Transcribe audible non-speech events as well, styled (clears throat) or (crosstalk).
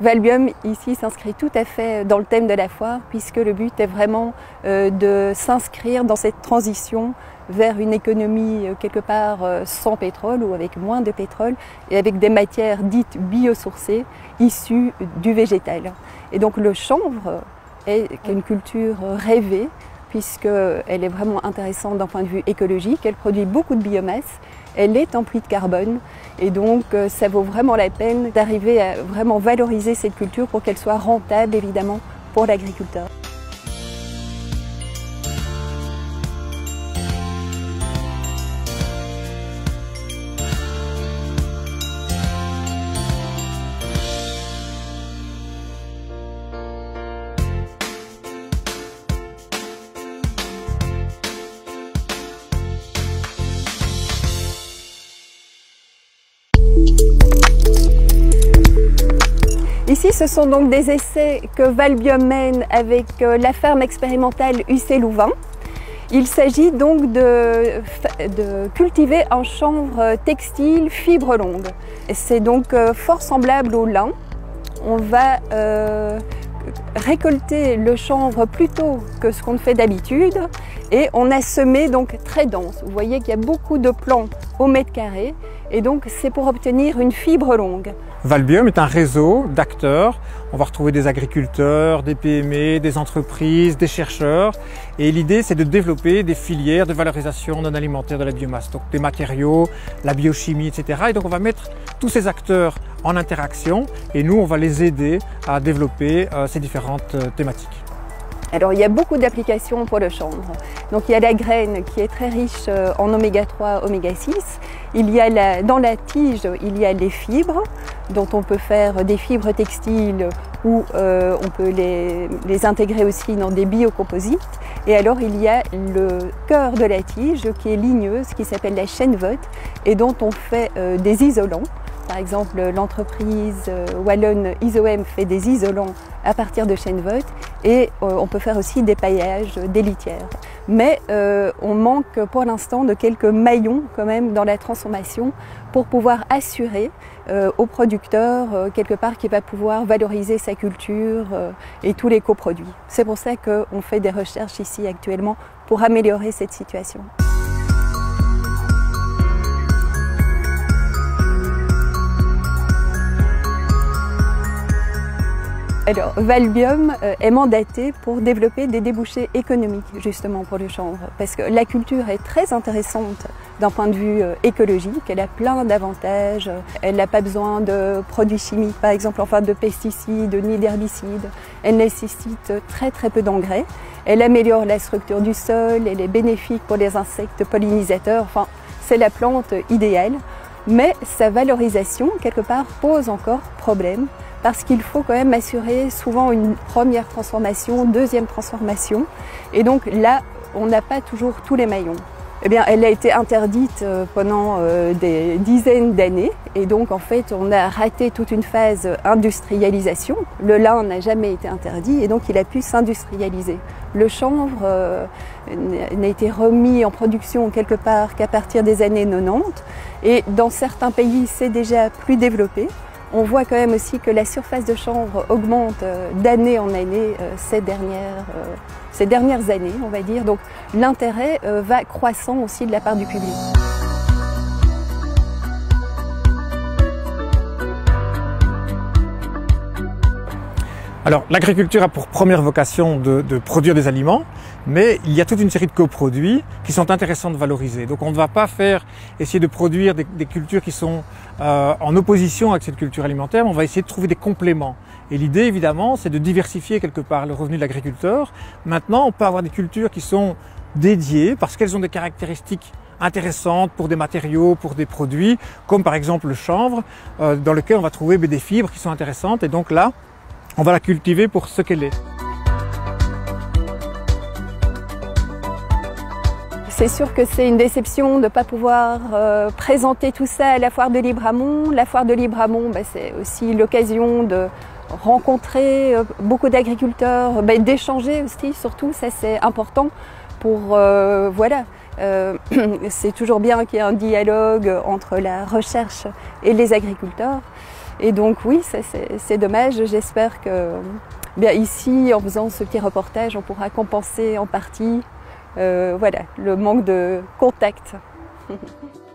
Valbium ici s'inscrit tout à fait dans le thème de la foire puisque le but est vraiment euh, de s'inscrire dans cette transition vers une économie euh, quelque part euh, sans pétrole ou avec moins de pétrole et avec des matières dites biosourcées issues du végétal. Et donc le chanvre est une culture rêvée puisqu'elle est vraiment intéressante d'un point de vue écologique, elle produit beaucoup de biomasse, elle est en puits de carbone. Et donc euh, ça vaut vraiment la peine d'arriver à vraiment valoriser cette culture pour qu'elle soit rentable évidemment pour l'agriculteur. Ici, ce sont donc des essais que Valbium mène avec euh, la ferme expérimentale UC Louvain. Il s'agit donc de, cultiver un chanvre textile fibre longue. C'est donc euh, fort semblable au lin. On va euh, récolter le chanvre plus tôt que ce qu'on fait d'habitude et on a semé donc très dense. Vous voyez qu'il y a beaucoup de plants au mètre carré et donc c'est pour obtenir une fibre longue. Valbium est un réseau d'acteurs. On va retrouver des agriculteurs, des PME, des entreprises, des chercheurs. Et l'idée, c'est de développer des filières de valorisation non alimentaire de la biomasse. Donc des matériaux, la biochimie, etc. Et donc on va mettre tous ces acteurs en interaction et nous, on va les aider à développer euh, ces différentes euh, thématiques. Alors il y a beaucoup d'applications pour le chanvre. Donc il y a la graine qui est très riche euh, en oméga 3, oméga 6. Il y a dans la tige, il y a les fibres dont on peut faire des fibres textiles ou euh, on peut les, intégrer aussi dans des biocomposites. Et alors il y a le cœur de la tige qui est ligneuse, qui s'appelle la chaîne vote et dont on fait euh, des isolants. Par exemple, l'entreprise euh, Wallon Isoem fait des isolants à partir de chêne vote et on peut faire aussi des paillages, des litières. Mais euh, on manque pour l'instant de quelques maillons quand même dans la transformation pour pouvoir assurer au producteur quelque part qui va pouvoir valoriser sa culture et tous les coproduits. C'est pour ça qu'on fait des recherches ici actuellement pour améliorer cette situation. Alors, Valbium euh, est mandaté pour développer des débouchés économiques justement pour le chanvre, parce que la culture est très intéressante d'un point de vue euh, écologique, elle a plein d'avantages, elle n'a pas besoin de produits chimiques, par exemple en forme de pesticides ni d'herbicides, elle nécessite très très peu d'engrais, elle améliore la structure du sol, elle est bénéfique pour les insectes pollinisateurs, enfin c'est la plante idéale, mais sa valorisation quelque part pose encore problème parce qu'il faut quand même assurer souvent une première transformation, deuxième transformation. Et donc là, on n'a pas toujours tous les maillons. Eh bien, elle a été interdite euh, pendant euh, des dizaines d'années et donc en fait on a raté toute une phase industrialisation. Le lin n'a jamais été interdit et donc il a pu s'industrialiser. Le chanvre euh, n'a été remis en production quelque part qu'à partir des années 90 et dans certains pays c'est déjà plus développé. On voit quand même aussi que la surface de chanvre augmente euh, d'année en année euh, ces dernières, euh, ces dernières années, on va dire. Donc l'intérêt va croissant aussi de la part du public. Alors l'agriculture a pour première vocation de, produire des aliments, mais il y a toute une série de coproduits qui sont intéressants de valoriser. Donc on ne va pas faire essayer de produire des, cultures qui sont euh, en opposition avec cette culture alimentaire, on va essayer de trouver des compléments. Et l'idée évidemment c'est de diversifier quelque part le revenu de l'agriculteur. Maintenant on peut avoir des cultures qui sont dédiées parce qu'elles ont des caractéristiques intéressantes pour des matériaux, pour des produits, comme par exemple le chanvre, euh, dans lequel on va trouver des fibres qui sont intéressantes. Et donc là, on va la cultiver pour ce qu'elle est. C'est sûr que c'est une déception de ne pas pouvoir euh, présenter tout ça à la foire de Libramont. La foire de Libramont, bah, c'est aussi l'occasion de rencontrer euh, beaucoup d'agriculteurs, bah, d'échanger aussi, surtout, ça c'est important pour, euh, voilà, (clears throat) c'est toujours bien qu'il y ait un dialogue entre la recherche et les agriculteurs. Et donc oui, c'est dommage. J'espère que bien ici, en faisant ce petit reportage, on pourra compenser en partie euh, voilà, le manque de contact. (laughs)